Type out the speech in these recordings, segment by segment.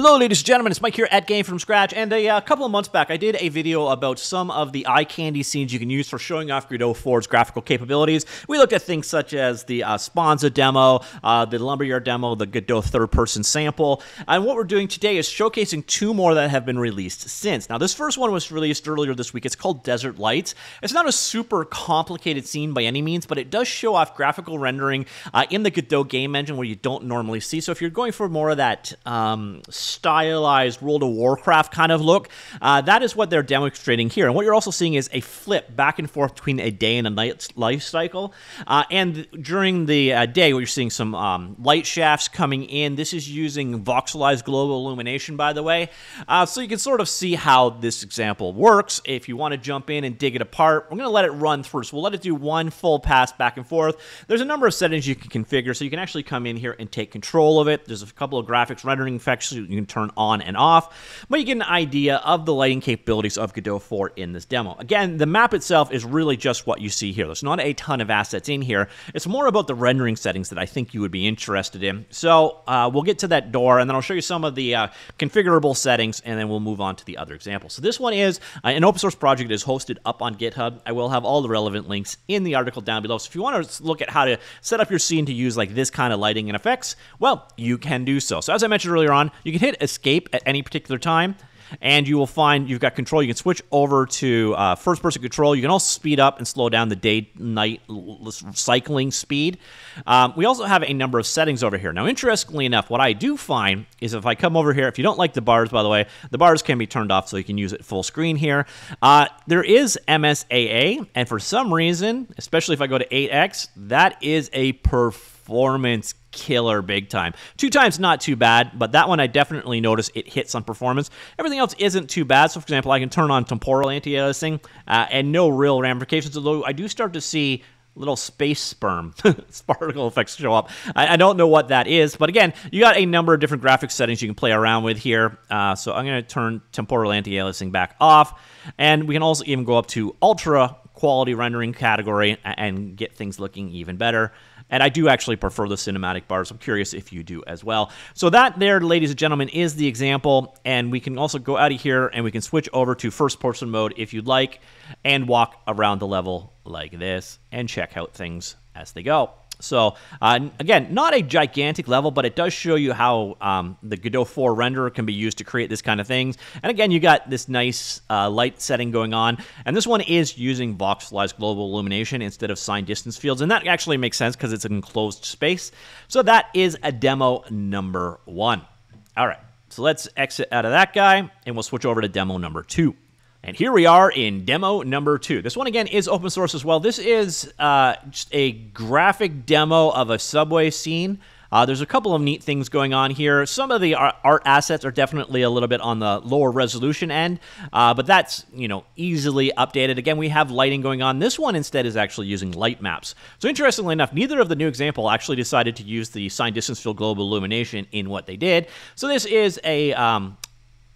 Hello, ladies and gentlemen. It's Mike here at Game From Scratch. And a uh, couple of months back, I did a video about some of the eye candy scenes you can use for showing off Godot 4's graphical capabilities. We looked at things such as the uh, Sponza demo, uh, the Lumberyard demo, the Godot third-person sample. And what we're doing today is showcasing two more that have been released since. Now, this first one was released earlier this week. It's called Desert Lights. It's not a super complicated scene by any means, but it does show off graphical rendering uh, in the Godot game engine where you don't normally see. So if you're going for more of that um, stylized World of Warcraft kind of look. Uh, that is what they're demonstrating here. And what you're also seeing is a flip back and forth between a day and a night life cycle. Uh, and during the uh, day, you're seeing some um, light shafts coming in. This is using voxelized global illumination, by the way. Uh, so you can sort of see how this example works. If you want to jump in and dig it apart, we're going to let it run through. So we'll let it do one full pass back and forth. There's a number of settings you can configure, so you can actually come in here and take control of it. There's a couple of graphics rendering effects you can turn on and off, but you get an idea of the lighting capabilities of Godot 4 in this demo. Again, the map itself is really just what you see here. There's not a ton of assets in here. It's more about the rendering settings that I think you would be interested in. So uh, we'll get to that door, and then I'll show you some of the uh, configurable settings, and then we'll move on to the other examples. So this one is uh, an open source project that is hosted up on GitHub. I will have all the relevant links in the article down below. So if you want to look at how to set up your scene to use like this kind of lighting and effects, well, you can do so. So as I mentioned earlier on, you can hit escape at any particular time and you will find you've got control. You can switch over to uh, first person control. You can also speed up and slow down the day night cycling speed. Um, we also have a number of settings over here. Now, interestingly enough, what I do find is if I come over here, if you don't like the bars, by the way, the bars can be turned off so you can use it full screen here. Uh, there is MSAA, and for some reason, especially if I go to 8X, that is a performance killer big time. Two times not too bad, but that one I definitely notice it hits on performance. Everything else isn't too bad. So, for example, I can turn on temporal anti-aliasing uh, and no real ramifications, although I do start to see little space sperm particle effects show up. I, I, don't know what that is, but again, you got a number of different graphics settings you can play around with here. Uh, so I'm going to turn temporal anti-aliasing back off, and we can also even go up to ultra quality rendering category and get things looking even better. And I do actually prefer the cinematic bars. I'm curious if you do as well. So that there, ladies and gentlemen, is the example. And we can also go out of here and we can switch over to first person mode if you'd like and walk around the level like this and check out things as they go. So uh, again, not a gigantic level, but it does show you how um, the Godot 4 renderer can be used to create this kind of things. And again, you got this nice uh, light setting going on. And this one is using voxelized global illumination instead of signed distance fields. And that actually makes sense because it's an enclosed space. So that is a demo number one. All right, so let's exit out of that guy and we'll switch over to demo number two. And here we are in demo number two. This one, again, is open source as well. This is uh, just a graphic demo of a subway scene. Uh, there's a couple of neat things going on here. Some of the art assets are definitely a little bit on the lower resolution end, uh, but that's you know easily updated. Again, we have lighting going on. This one instead is actually using light maps. So interestingly enough, neither of the new example actually decided to use the signed distance field global illumination in what they did. So this is a um,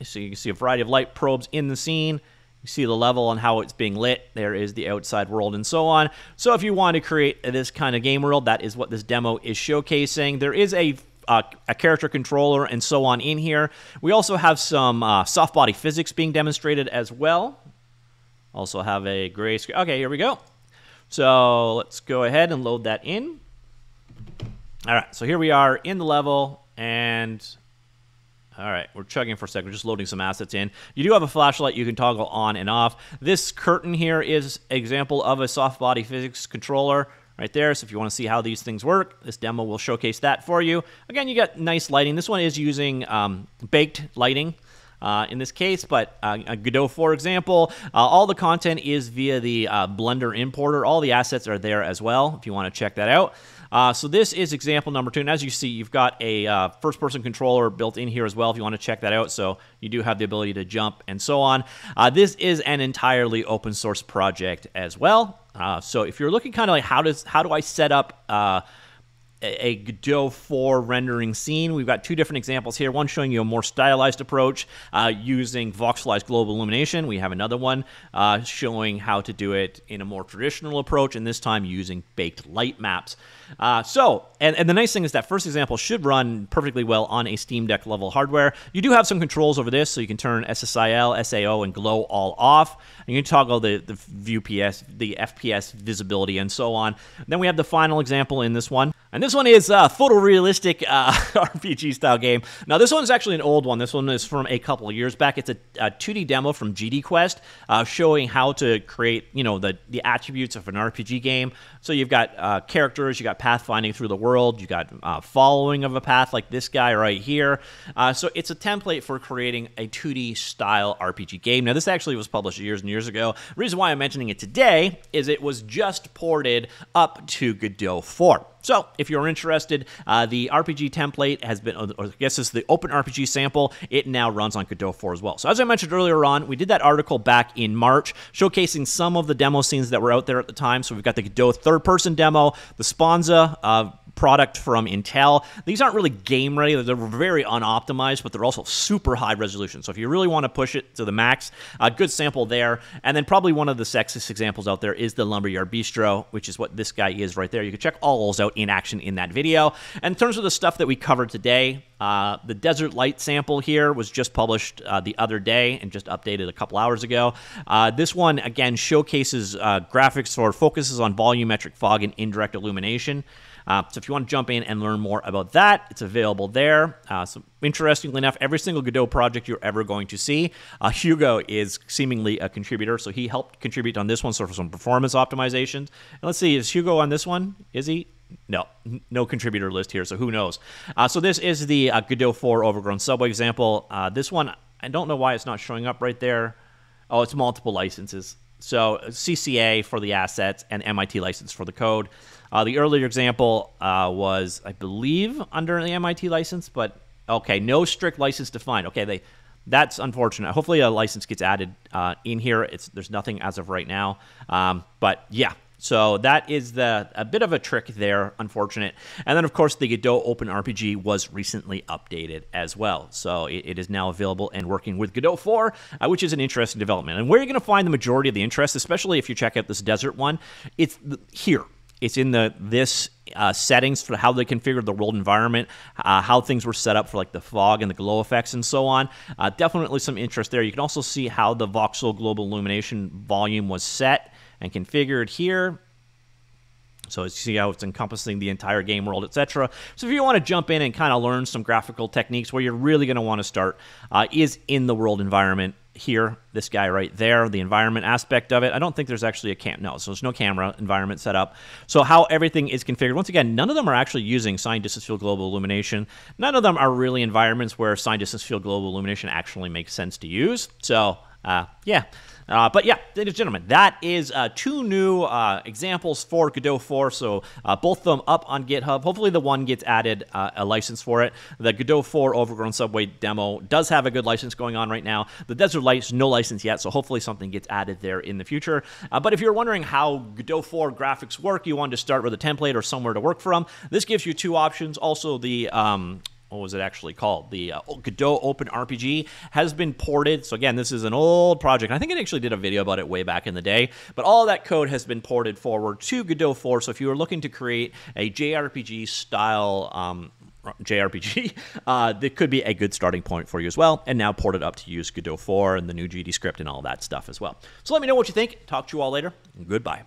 so you can see a variety of light probes in the scene. You see the level and how it's being lit. There is the outside world and so on. So if you want to create this kind of game world, that is what this demo is showcasing. There is a uh, a character controller and so on in here. We also have some uh, soft body physics being demonstrated as well. Also have a gray screen. Okay, here we go. So let's go ahead and load that in. All right, so here we are in the level, and all right, we're chugging for a second. We're just loading some assets in. You do have a flashlight you can toggle on and off. This curtain here is example of a soft body physics controller right there. So if you want to see how these things work, this demo will showcase that for you. Again, you got nice lighting. This one is using um, baked lighting. Uh, in this case, but uh, Godot, for example, uh, all the content is via the uh, Blender importer. All the assets are there as well if you want to check that out. Uh, so this is example number two. And as you see, you've got a uh, first-person controller built in here as well if you want to check that out. So you do have the ability to jump and so on. Uh, this is an entirely open source project as well. Uh, so if you're looking kind of like how does how do I set up uh, a Godot 4 rendering scene. We've got two different examples here. One showing you a more stylized approach uh, using voxelized global illumination. We have another one uh, showing how to do it in a more traditional approach, and this time using baked light maps. Uh, so, and, and the nice thing is that first example should run perfectly well on a Steam Deck level hardware. You do have some controls over this, so you can turn SSIL, SAO, and glow all off. And you can toggle the, the view PS, the FPS visibility, and so on. Then we have the final example in this one. And this one is a photorealistic uh, RPG style game. Now, this one is actually an old one. This one is from a couple of years back. It's a, a 2D demo from GD Quest uh, showing how to create, you know, the, the attributes of an RPG game. So you've got uh, characters, you've got pathfinding through the world, you've got uh, following of a path like this guy right here. Uh, so it's a template for creating a 2D style RPG game. Now, this actually was published years and years ago. The reason why I'm mentioning it today is it was just ported up to Godot 4. So, if you're interested, uh, the RPG template has been, or I guess it's the Open RPG sample. It now runs on Godot 4 as well. So, as I mentioned earlier on, we did that article back in March showcasing some of the demo scenes that were out there at the time. So, we've got the Godot third person demo, the Sponza, uh, product from Intel. These aren't really game ready. They're very unoptimized, but they're also super high resolution. So if you really want to push it to the max, a good sample there. And then probably one of the sexiest examples out there is the Lumberyard Bistro, which is what this guy is right there. You can check all those out in action in that video. And in terms of the stuff that we covered today, uh, the Desert Light sample here was just published uh, the other day and just updated a couple hours ago. Uh, this one, again, showcases uh, graphics or focuses on volumetric fog and indirect illumination. Uh, so if you want to jump in and learn more about that, it's available there. So interestingly enough, every single Godot project you're ever going to see, Hugo is seemingly a contributor. So he helped contribute on this one, so for some performance optimizations. And let's see, is Hugo on this one? Is he? No, no contributor list here, so who knows? Uh, so this is the uh, Godot 4 Overgrown Subway example. Uh, this one, I don't know why it's not showing up right there. Oh, it's multiple licenses. So CCA for the assets and MIT license for the code. Uh, the earlier example uh, was, I believe, under the MIT license, but okay, no strict license defined. Okay, they that's unfortunate. Hopefully, a license gets added uh, in here. It's there's nothing as of right now, um, but yeah. So that is the a bit of a trick there, unfortunate. And then of course the Godot Open RPG was recently updated as well. So it, it is now available and working with Godot 4, uh, which is an interesting development. And where you're going to find the majority of the interest, especially if you check out this desert one, it's here it's in the this uh, settings for how they configured the world environment, uh, how things were set up for like the fog and the glow effects and so on. Uh, definitely some interest there. You can also see how the voxel global illumination volume was set and configured here. So as you see how it's encompassing the entire game world, etc. So if you want to jump in and kind of learn some graphical techniques, where you're really going to want to start uh, is in the world environment here, this guy right there, the environment aspect of it. I don't think there's actually a cam. No, so there's no camera environment set up. So how everything is configured. Once again, none of them are actually using sign distance field global illumination. None of them are really environments where sign distance field global illumination actually makes sense to use. So uh, yeah. Uh, but yeah, ladies and gentlemen, that is uh, two new uh, examples for Godot 4. So uh, both of them up on GitHub. Hopefully, the one gets added uh, a license for it. The Godot 4 Overgrown Subway demo does have a good license going on right now. The Desert Lights, no license yet. So hopefully, something gets added there in the future. Uh, but if you're wondering how Godot 4 graphics work, you want to start with a template or somewhere to work from. This gives you two options. Also, the um, what was it actually called? The uh, Godot Open RPG has been ported. So again, this is an old project. I think I actually did a video about it way back in the day. But all that code has been ported forward to Godot 4. So if you are looking to create a JRPG style um, JRPG, uh, that could be a good starting point for you as well. And now ported it up to use Godot 4 and the new GD script and all that stuff as well. So let me know what you think. Talk to you all later. Goodbye.